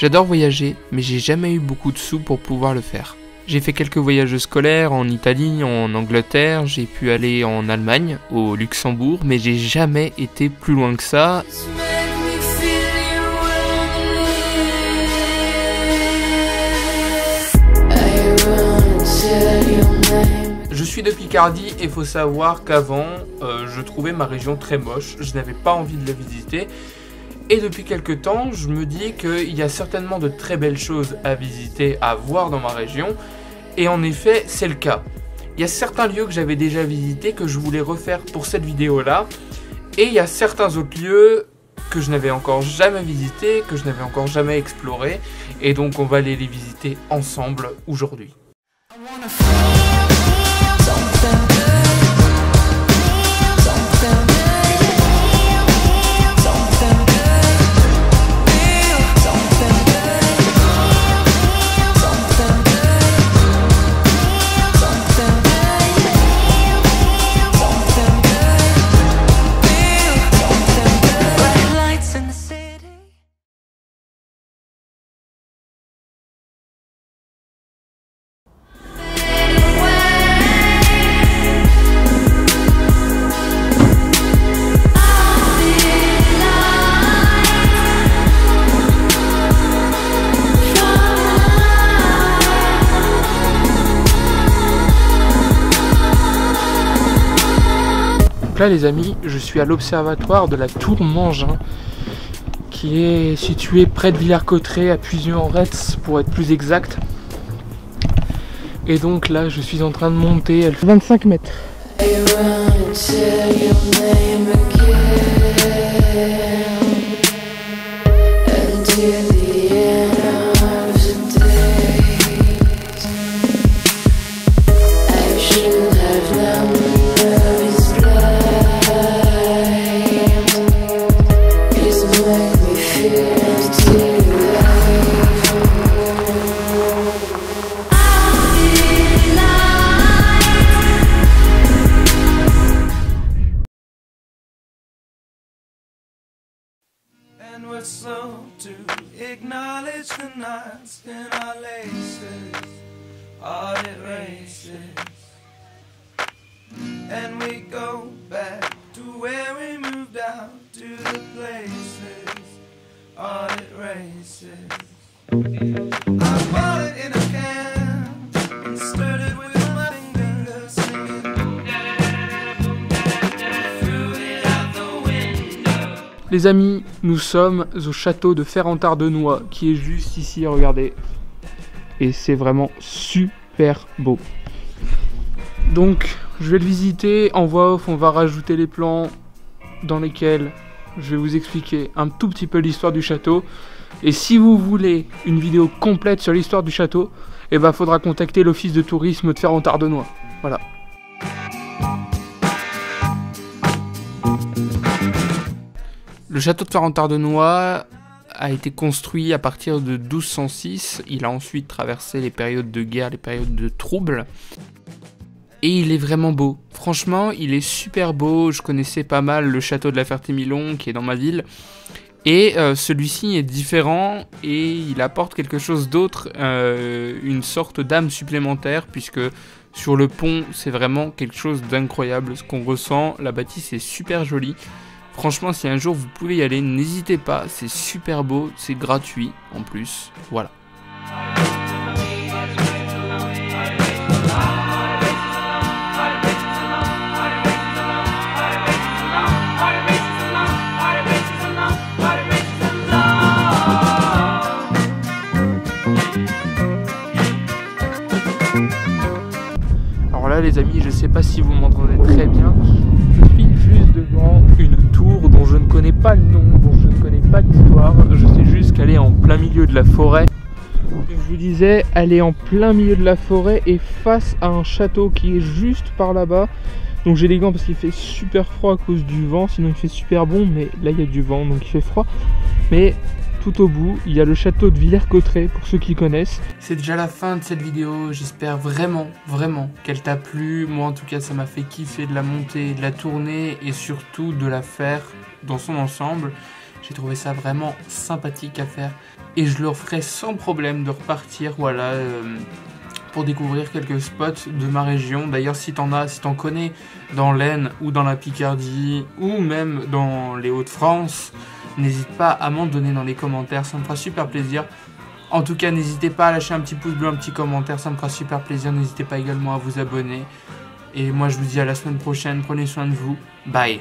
J'adore voyager, mais j'ai jamais eu beaucoup de sous pour pouvoir le faire. J'ai fait quelques voyages scolaires en Italie, en Angleterre, j'ai pu aller en Allemagne, au Luxembourg, mais j'ai jamais été plus loin que ça. Je suis de Picardie et faut savoir qu'avant, euh, je trouvais ma région très moche, je n'avais pas envie de la visiter. Et depuis quelques temps, je me dis qu'il y a certainement de très belles choses à visiter, à voir dans ma région. Et en effet, c'est le cas. Il y a certains lieux que j'avais déjà visités que je voulais refaire pour cette vidéo-là. Et il y a certains autres lieux que je n'avais encore jamais visités, que je n'avais encore jamais explorés. Et donc on va aller les visiter ensemble aujourd'hui. Là les amis, je suis à l'observatoire de la Tour Mangin qui est situé près de Villers-Cotterêts à Puisieux-en-Retz pour être plus exact. Et donc là je suis en train de monter, elle fait 25 mètres. Slow to acknowledge the knots in our laces, audit races. And we go back to where we moved out to the places, audit races. I bought it in Les amis, nous sommes au château de Ferrantard-de-Noix qui est juste ici, regardez. Et c'est vraiment super beau. Donc, je vais le visiter en voix off, on va rajouter les plans dans lesquels je vais vous expliquer un tout petit peu l'histoire du château. Et si vous voulez une vidéo complète sur l'histoire du château, eh ben faudra contacter l'office de tourisme de Ferrantard-de-Noix. Voilà. Le château de Ferrantard-de-Noix a été construit à partir de 1206. Il a ensuite traversé les périodes de guerre, les périodes de troubles. Et il est vraiment beau. Franchement, il est super beau. Je connaissais pas mal le château de la Ferté-Milon qui est dans ma ville. Et euh, celui-ci est différent et il apporte quelque chose d'autre, euh, une sorte d'âme supplémentaire, puisque sur le pont, c'est vraiment quelque chose d'incroyable. Ce qu'on ressent, la bâtisse est super jolie. Franchement, si un jour vous pouvez y aller, n'hésitez pas, c'est super beau, c'est gratuit en plus. Voilà. Alors là les amis, je sais pas si vous m'entendez très bien. Une tour dont je ne connais pas le nom, dont je ne connais pas l'histoire. Je sais juste qu'elle est en plein milieu de la forêt. Je vous disais, elle est en plein milieu de la forêt et face à un château qui est juste par là-bas. Donc j'ai des gants parce qu'il fait super froid à cause du vent, sinon il fait super bon, mais là il y a du vent donc il fait froid. Mais tout au bout, il y a le château de Villers-Cotterêts pour ceux qui connaissent. C'est déjà la fin de cette vidéo, j'espère vraiment, vraiment qu'elle t'a plu. Moi en tout cas ça m'a fait kiffer de la monter, de la tourner et surtout de la faire dans son ensemble. J'ai trouvé ça vraiment sympathique à faire. Et je leur ferai sans problème de repartir, voilà, euh, pour découvrir quelques spots de ma région. D'ailleurs, si t'en as, si t'en connais dans l'Aisne ou dans la Picardie ou même dans les Hauts-de-France, n'hésite pas à m'en donner dans les commentaires, ça me fera super plaisir. En tout cas, n'hésitez pas à lâcher un petit pouce bleu, un petit commentaire, ça me fera super plaisir. N'hésitez pas également à vous abonner. Et moi, je vous dis à la semaine prochaine. Prenez soin de vous. Bye.